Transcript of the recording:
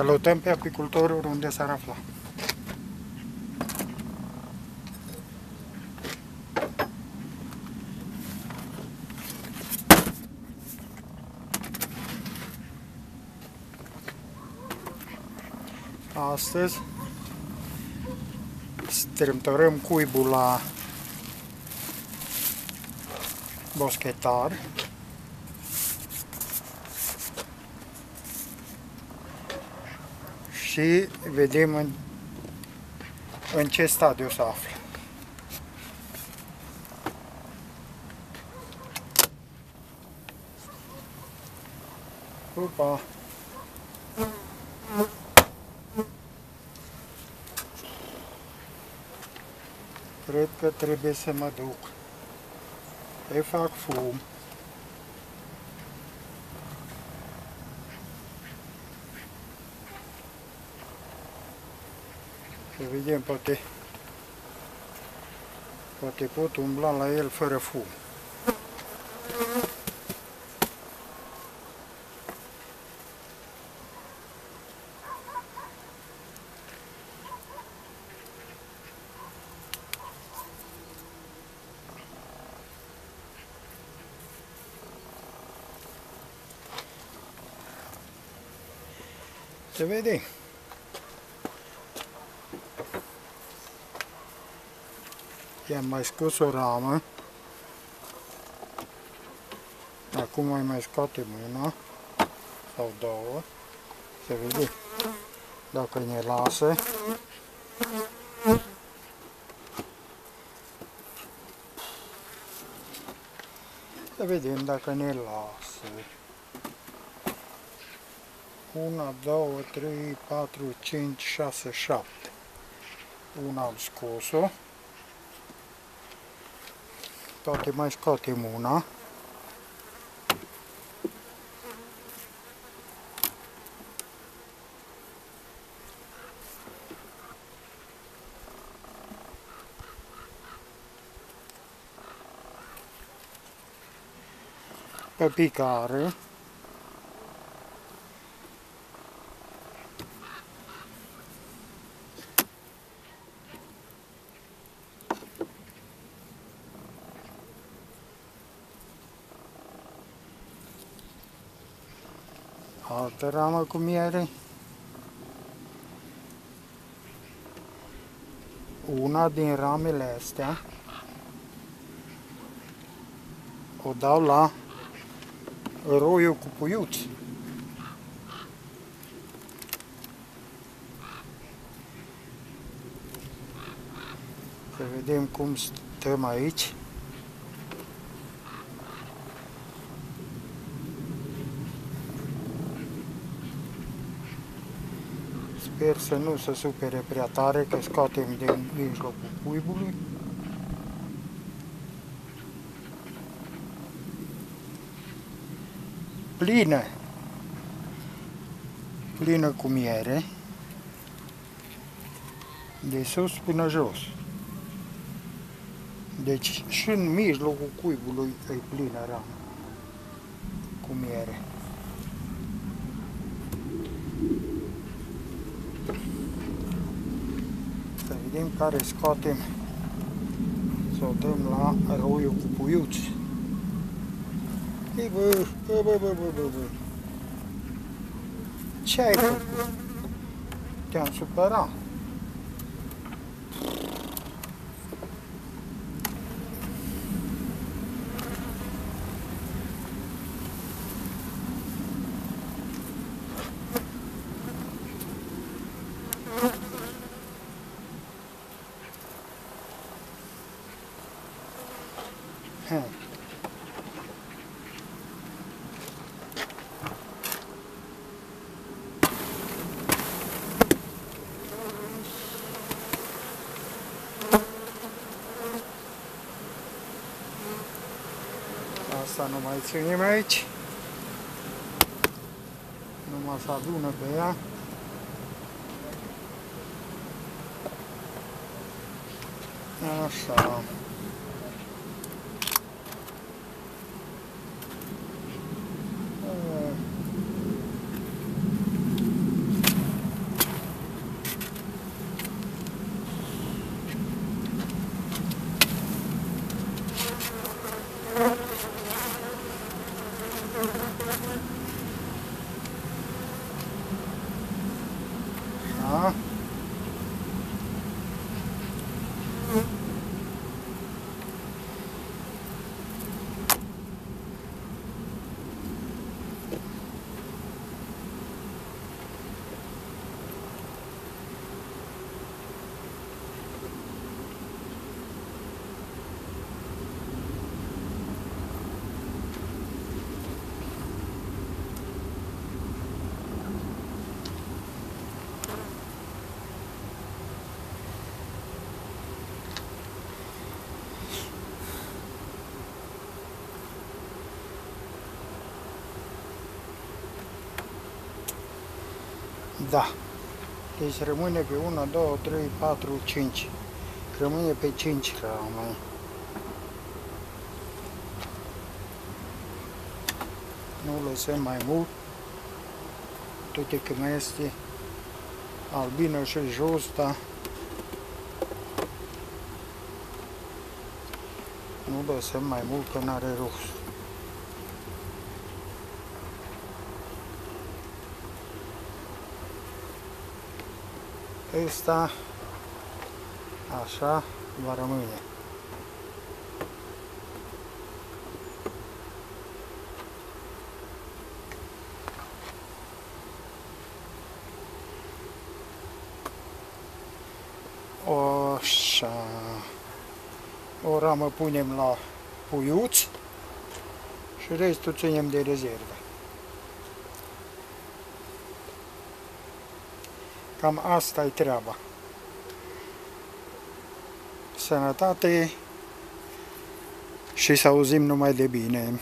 Călăutăm pe apicultorul unde s-ar afla. Astăzi strâmtorăm cuibul la boschetar și vedem în, în ce stadiu se află. Opa! Cred că trebuie să mă duc. Îi fac fum. Să vedem, poate, poate pot umbla la el fără fum. Se vede. I-am mai scos o ramă. Acum mai mai scoatem una sau două. Se vede dacă ne lasă. Să vedem dacă ne lasă. 1, 2, 3, 4, 5, 6, 7. Una am scos-o. Poate mai scoatem una. Pe picare. Altă ramă cu miere. Una din ramele astea o dau la roiul cu puiuți. Să vedem cum stăm aici. Sper să nu se supere prea tare, că scoatem din mijlocul cuibului. Plină! Plină cu miere. De sus până jos. Deci și în mijlocul cuibului e plină ramă cu miere. Să vedem care scoatem să o dăm la roiul cu puiuți. Ei bă, bă, bă, bă, bă, bă, bă. Ce ai făcut? Te-am supărat. He. Asta nu mai ținem aici. Numai să adună pe ea. Așa. Da. Deci rămâne pe 1, 2, 3, 4, 5. Rămâne pe 5 rămâne. Nu lăsăm mai mult. Toate că mai este albină și jos, da. Nu lăsăm mai mult că n-are rost. Ăsta așa va rămâne. Așa. O ramă punem la puiuț și restul ținem de rezervă. Cam asta e treaba. Sănătate și să auzim numai de bine.